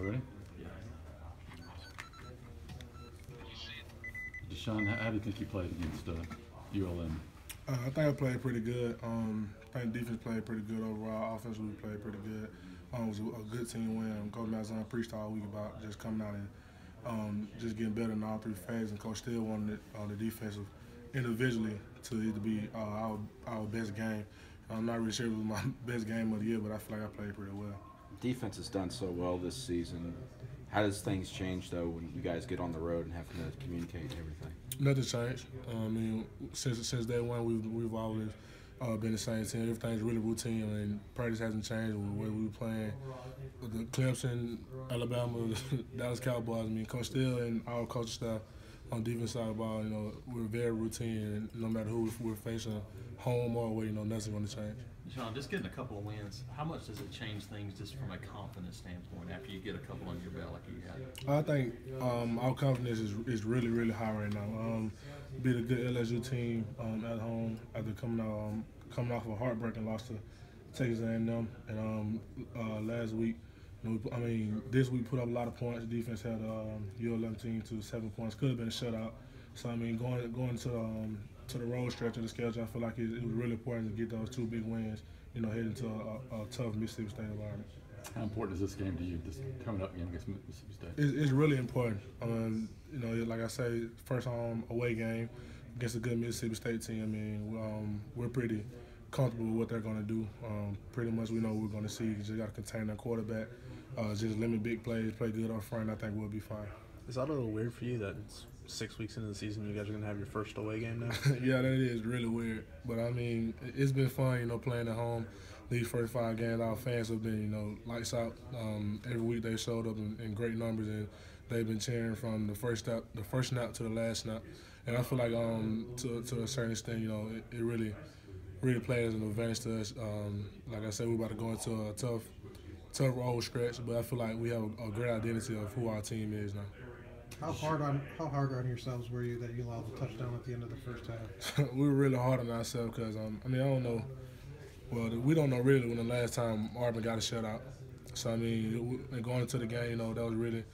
Ready? Deshaun, how, how do you think you played against uh, ULM? Uh, I think I played pretty good. Um, I think defense played pretty good overall. Offensively played pretty good. Um, it was a, good team win. Coach Malzahn preached all week about just coming out and um, just getting better in all three phases. And Coach still wanted on the defensive individually to either be uh, our, our best game. I'm not really sure it was my best game of the year, but I feel like I played pretty well. Defense has done so well this season. How does things change though when you guys get on the road and have to communicate and everything? Nothing changed. Um, I mean, since since day one, we've we've always uh, been the same team. Everything's really routine. I mean, practice hasn't changed. Where we were playing the Clemson, Alabama, Dallas Cowboys. I mean, Coach Steele and our coaching staff on defense side of the ball, you know, we're very routine, and no matter who we're facing, home or away, you know, nothing's going to change. Sean, just getting a couple of wins, how much does it change things just from a confidence standpoint after you get a couple under your belt like you had? I think um, our confidence is, is really, really high right now. Um, beat a good LSU team um, at home after coming out, um, coming off of a heartbreaking loss to Texas A&M, and um, uh, last week I mean, this week put up a lot of points. The defense had um, ULM team to seven points. Could have been a shutout. So I mean, going going to um, to the road stretch of the schedule, I feel like it, it, was really important to get those two big wins. You know, heading to a, a tough Mississippi State environment. How important is this game to you? This coming up game against Mississippi State. It's, it's really important. Um, you know, like I say, first home away game against a good Mississippi State team. I mean, um, we're pretty comfortable with what they're going to do. Um, pretty much, we know we're going to see. You just got to contain their quarterback uh, just limit big plays, play good up front. I think we'll be fine. Is that a little weird for you that it's six weeks into the season, you guys are gonna have your first away game now? yeah, that is really weird. But I mean, it's been fun, you know, playing at home. These first five games, our fans have been, you know, lights out. Um, every week they showed up in, in, great numbers, and they've been cheering from the first snap, the first snap to the last snap. And I feel like, um, to, to a certain extent, you know, it, it really, really plays an advantage to us. Um, like I said, we're about to go into a tough tough road stretch, but I feel like we have a, a great identity of who our team is now. How hard on how hard on yourselves were you that you allowed the touchdown at the end of the first half? we were really hard on ourselves because um, I mean I don't know. Well, we don't know really when the last time Auburn got a shutout. So I mean, going into the game, you know, that was really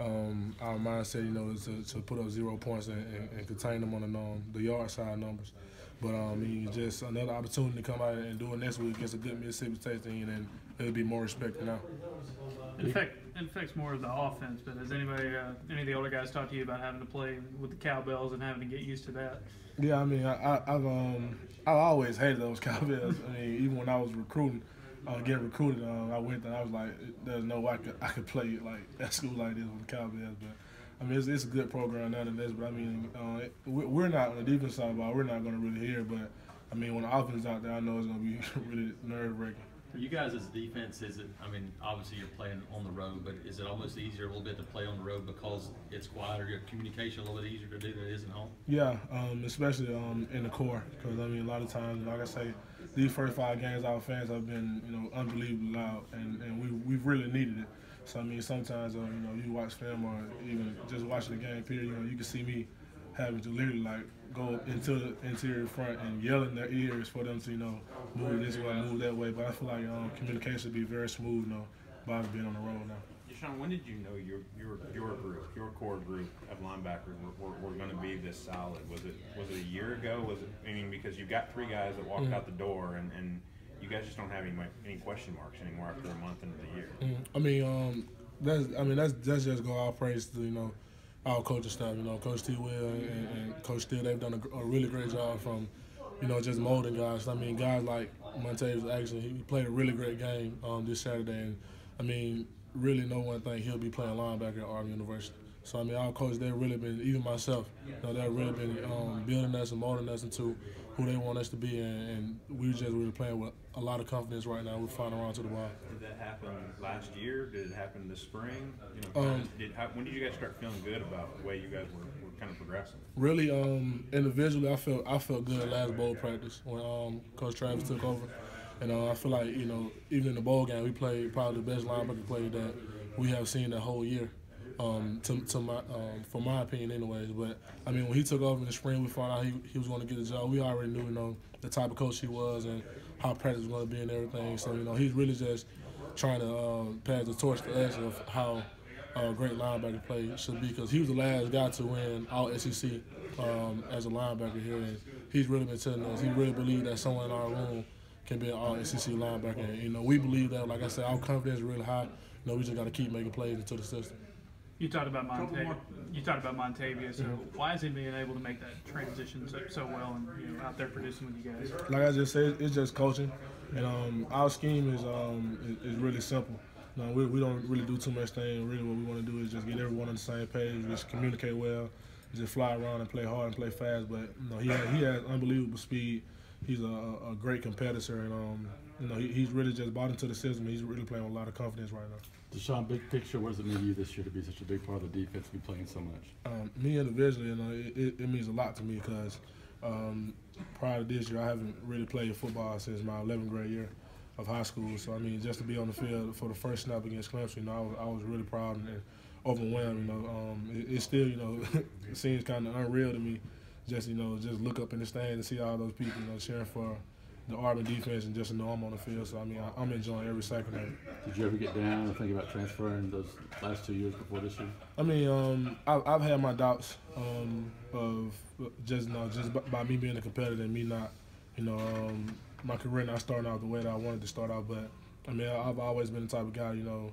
um, our mindset, you know, to, to put up zero points and, and, and contain them on the um, the yard side numbers. But um, I mean, just another opportunity to come out and do it next week against a good Mississippi State team, and it'll be more respected now. It, affect, it affects more of the offense, but has anybody, uh, any of the older guys talked to you about having to play with the cowbells and having to get used to that? Yeah, I mean, I, have um, I always hated those cowbells. I mean, even when I was recruiting, uh, getting recruited, um, I went there. I was like, there's no way I could I could play like at school like this with the cowbells, but. I mean, it's, it's a good program nonetheless, but I mean, uh, we're not on the defense side of ball. We're not going to really hear, but I mean, when the offense is out there, I know it's going to be really nerve wracking. For you guys as defense, is it? I mean, obviously you're playing on the road, but is it almost easier a little bit to play on the road because it's quieter, your communication a little bit easier to do than it is at home? Yeah, um, especially um, in the core, because I mean, a lot of times, like I say, these first five games, our fans have been, you know, unbelievably loud, and, and we we've really needed it. So I mean, sometimes uh, you know, you watch film or even just watching the game period, you know, you can see me having to literally like go into the interior front and yell in their ears for them to, you know, move this way, move that way. But I feel like um, communication be very smooth, you know, by being on the road now. Sean, when did you know your your your group, your core group of linebackers were, were, were going to be this solid? Was it was it a year ago? Was it? I mean, because you've got three guys that walked mm-hmm. out the door, and, and you guys just don't have any any question marks anymore after a month into the year. Mm-hmm. I mean, um, that's I mean that's that's just go all praise to you know our coaching staff. You know, Coach T. Will and, and Coach Steele, they've done a, a, really great job from, you know, just molding guys. I mean, guys like Montavious actually, he played a really great game um, this Saturday, and I mean, really no one think he'll be playing linebacker at Auburn University. So I mean, our coach, they've really been, even myself, you know, they've really been um, building us and molding us into who they want us to be, and, and we just really playing with a lot of confidence right now. We're flying around to the ball. Did that happen last year? Did it happen this spring? You know, um, did, how, when did you guys start feeling good about the way you guys were, were kind of progressing? Really, um, individually, I felt I felt good last bowl practice when um, Coach Travis took over. And uh, I feel like, you know, even in the bowl game, we played probably the best linebacker play that we have seen the whole year um, to, to my, um, for my opinion, anyways. But I mean, when he took over in the spring, we found out he, he was going to get the job. We already knew, you know, the type of coach he was and how practice was going to be and everything. So you know, he's really just trying to uh, pass the torch to us of how uh, great linebacker play should be because he was the last guy to win all SEC um, as a linebacker here, and he's really been telling us he really believed that someone in our room can be an all SEC linebacker. And, you know, we believe that. Like I said, our confidence is really high. You know, we just got to keep making plays into the system. You talked about Montavia. You talked about Montavia. So why is he being able to make that transition so, so well and you know out there producing with you guys? like I just said, it's just coaching, and um, our scheme is um, is, is really simple. You know, we, we don't really do too much thing. Really, what we want to do is just get everyone on the same page, just communicate well, just fly around and play hard and play fast. But you know, he has, he has unbelievable speed. He's a, a great competitor, and um, you know, he, he's really just bought into the system. He's really playing with a lot of confidence right now. Deshaun, big picture, what does it mean to you this year to be such a big part of the defense, be playing so much? Um, me individually, you know, it, it, it means a lot to me because um, prior to this year, I haven't really played football since my 11th grade year of high school. So I mean, just to be on the field for the first snap against Clemson, you know, I was, I was really proud and, overwhelmed. You know, um, it, it still, you know, it seems kind of unreal to me. Just you know, just look up in the stand and see all those people, you know, cheering for the Auburn defense and just to know I'm on the field. So I mean, I, I'm enjoying every second of it. Did you ever get down and think about transferring those last two years before this year? I mean, um, I, I've had my doubts um, of just you know, just by, by me being a competitor and me not, you know, um, my career not starting out the way that I wanted to start out. But I mean, I've always been the type of guy, you know,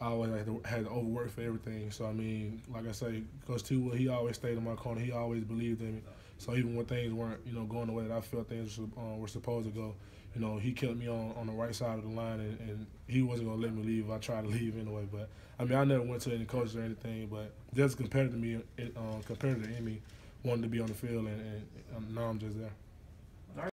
I always had to, had to overwork for everything. So I mean, like I say, Coach T. He always stayed in my corner. He always believed in me. So even when things weren't, you know, going the way that I felt things were, uh, were supposed to go, you know, he kept me on, on the right side of the line, and, and he wasn't gonna let me leave. I tried to leave anyway, but I mean, I never went to any coaches or anything, but just compared to me, it, uh, compared to Emmy, wanted to be on the field, and, and now I'm just there.